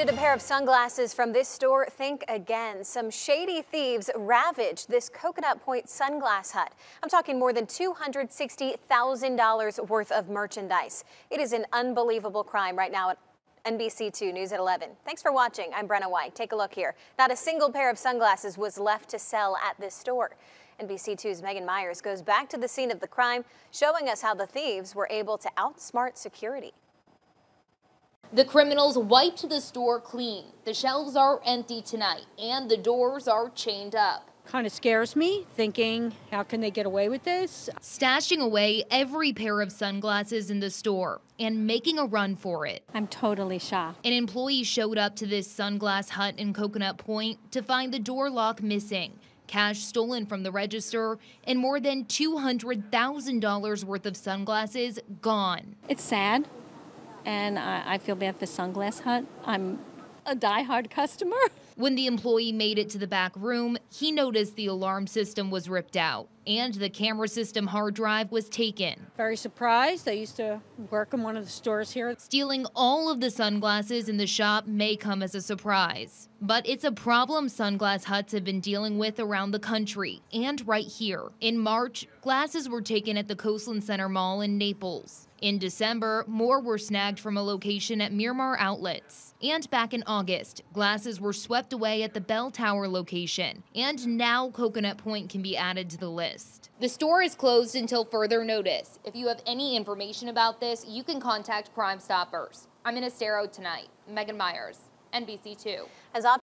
Did a pair of sunglasses from this store think again? Some shady thieves ravaged this Coconut Point sunglass hut. I'm talking more than $260,000 worth of merchandise. It is an unbelievable crime right now at NBC2 News at 11. Thanks for watching. I'm Brenna White. Take a look here. Not a single pair of sunglasses was left to sell at this store. NBC2's Megan Myers goes back to the scene of the crime, showing us how the thieves were able to outsmart security. The criminals wiped the store clean. The shelves are empty tonight and the doors are chained up. Kind of scares me, thinking, how can they get away with this? Stashing away every pair of sunglasses in the store and making a run for it. I'm totally shocked. An employee showed up to this sunglass hut in Coconut Point to find the door lock missing cash stolen from the register, and more than $200,000 worth of sunglasses gone. It's sad and I, I feel bad for Sunglass Hut. I'm a die-hard customer. When the employee made it to the back room, he noticed the alarm system was ripped out and the camera system hard drive was taken. Very surprised. I used to work in one of the stores here. Stealing all of the sunglasses in the shop may come as a surprise, but it's a problem sunglass huts have been dealing with around the country and right here. In March, glasses were taken at the Coastland Center Mall in Naples. In December, more were snagged from a location at Miromar Outlets. And back in August, glasses were swept away at the Bell Tower location. And now Coconut Point can be added to the list. The store is closed until further notice. If you have any information about this, you can contact Crime Stoppers. I'm in Estero tonight. Megan Myers, NBC2. As